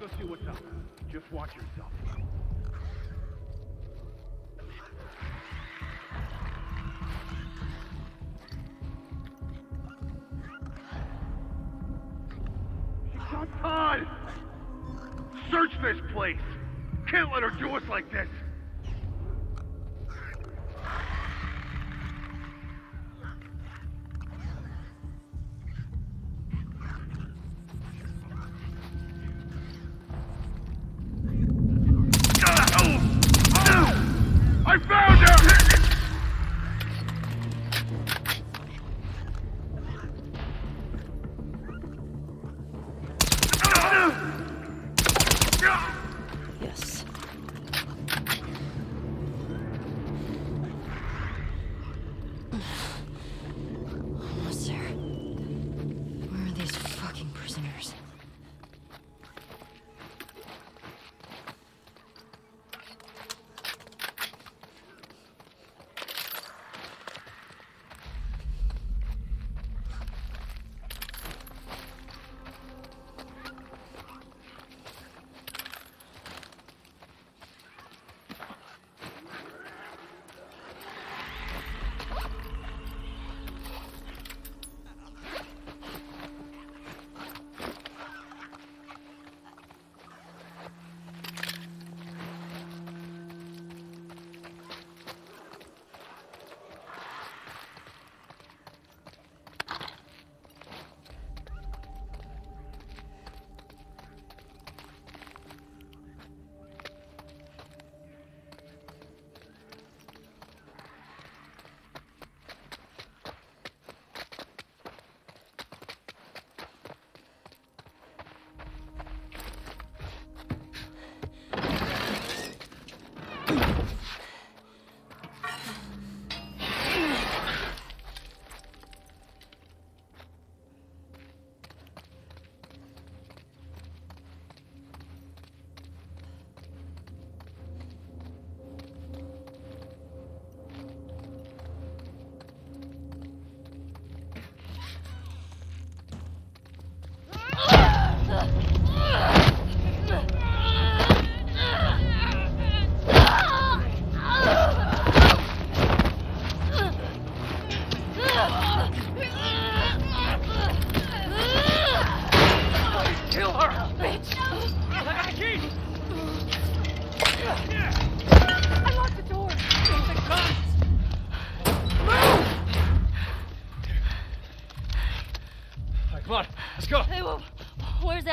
Just watch yourself. Todd! Search this place! Can't let her do us like this!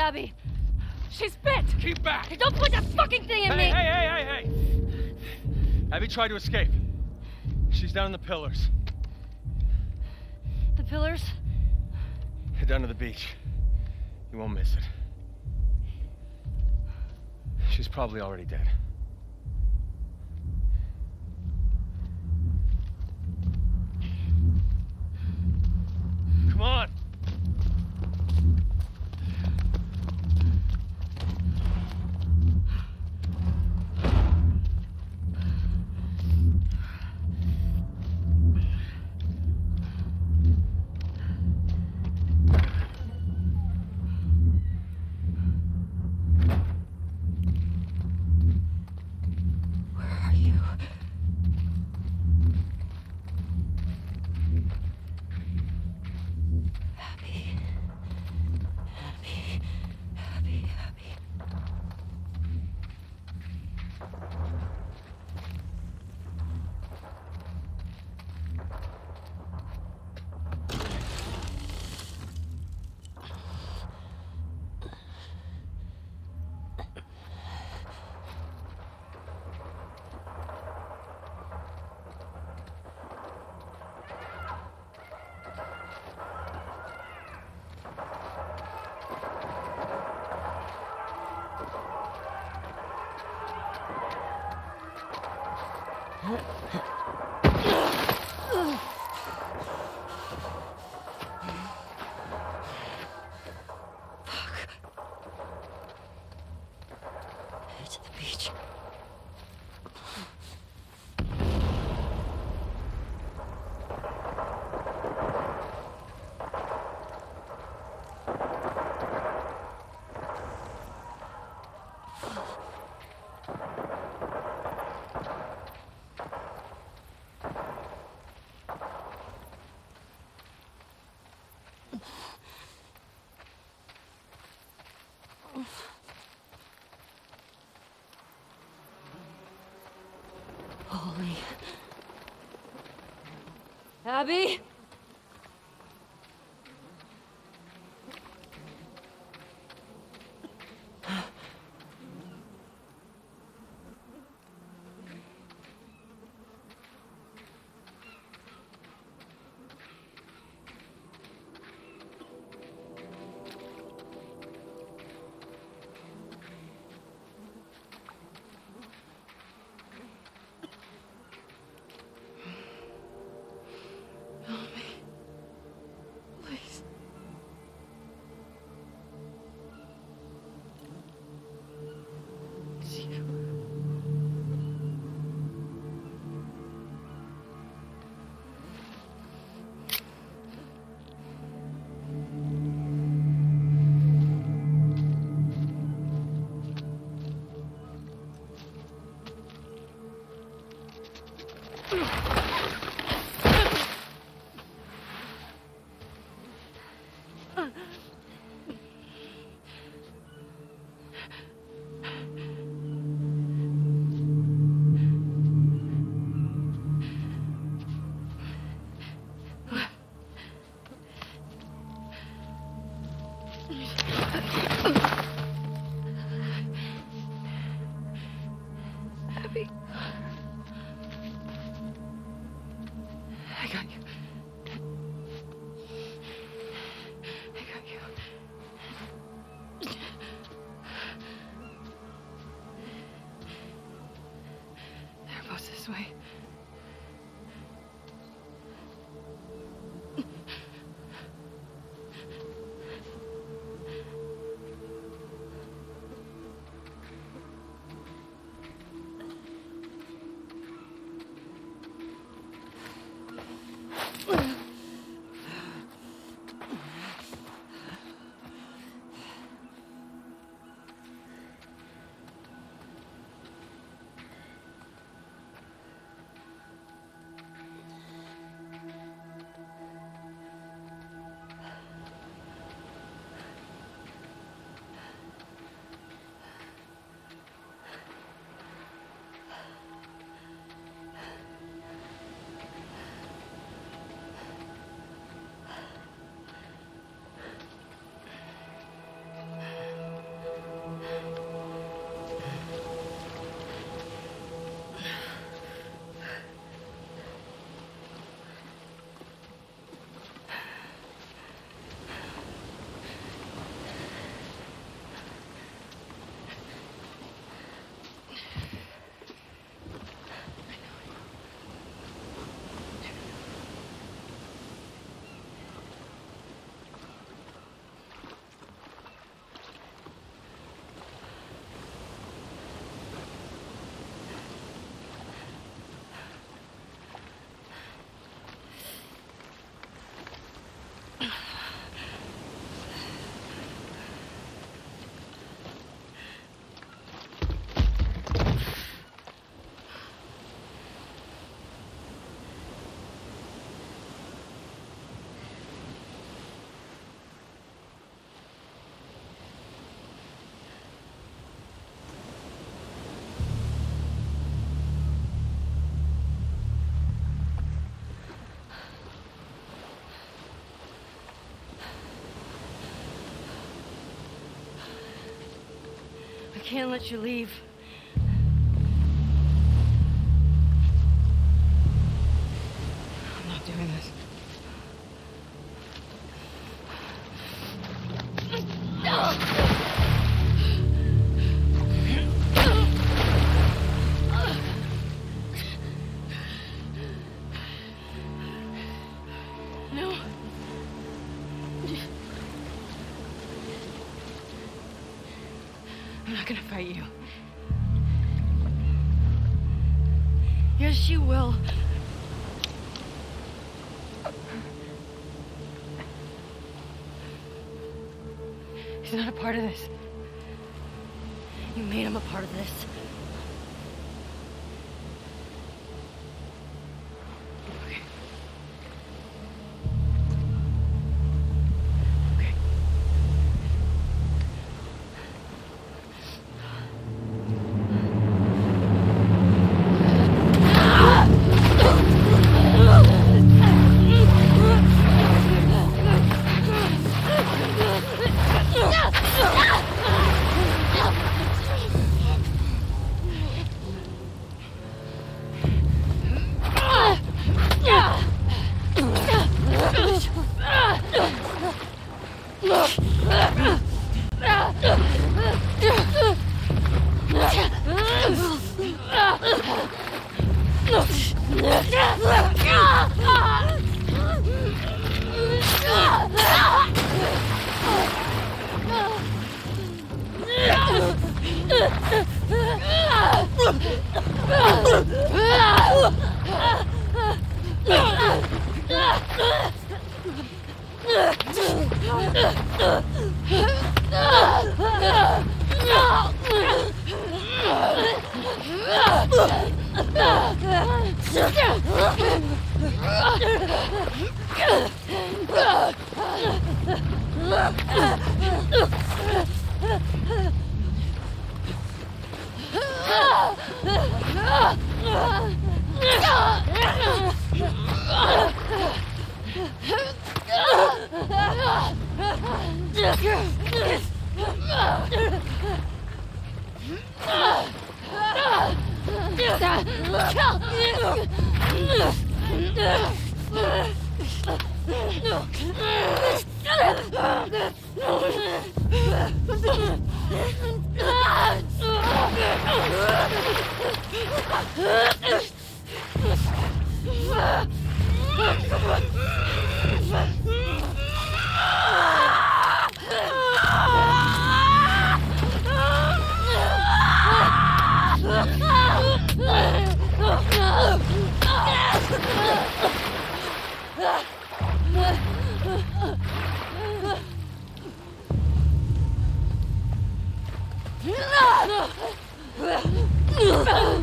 Abby? She's bit! Keep back. Don't put that fucking thing in Hey, me! hey, hey, hey, hey! Abby tried to escape. She's down in the pillars. The pillars? Head down to the beach. You won't miss it. She's probably already dead. Come on! Abby? Can't let you leave. He's not a part of this. You made him a part of this. Ah! Come. Ah!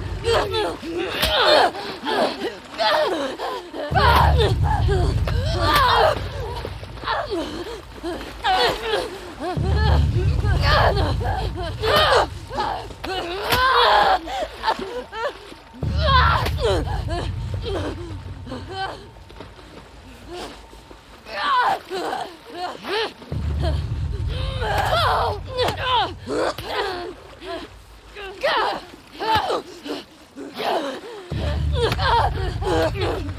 Ah!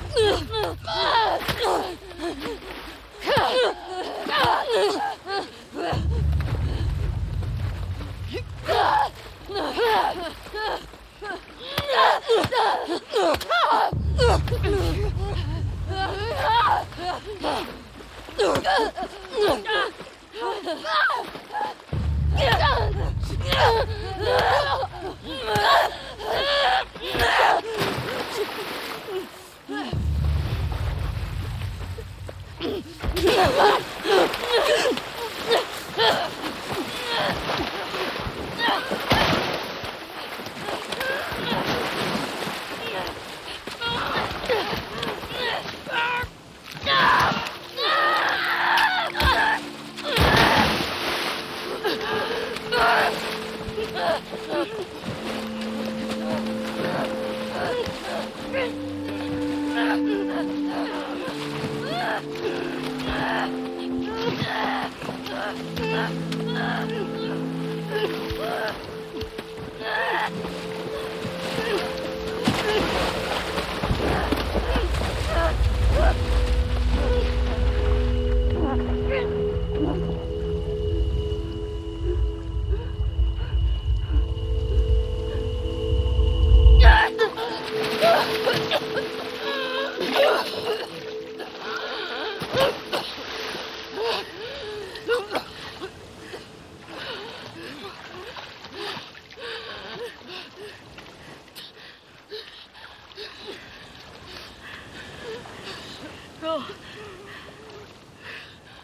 Go.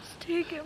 Just take him.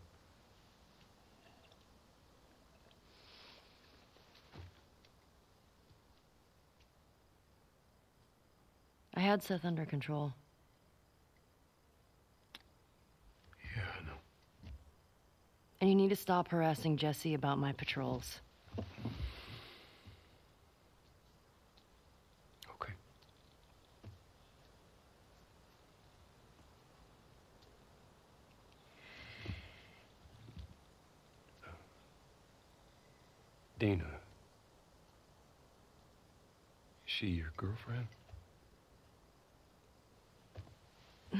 I had Seth under control. Yeah, I know. And you need to stop harassing Jesse about my patrols. Okay. Dina. Is she your girlfriend?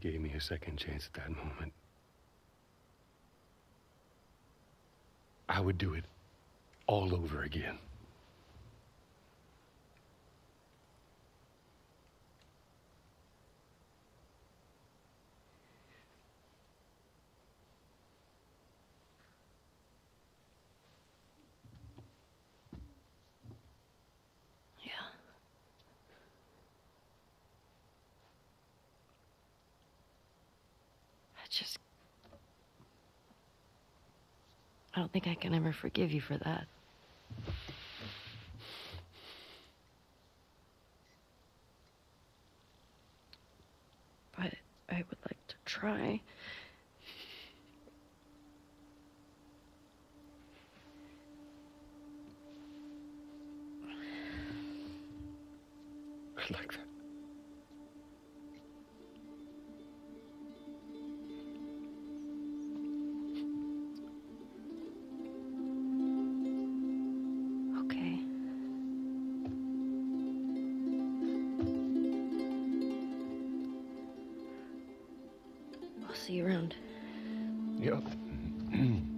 Gave me a second chance at that moment, I would do it all over again. Yeah. I just. I don't think I can ever forgive you for that. mm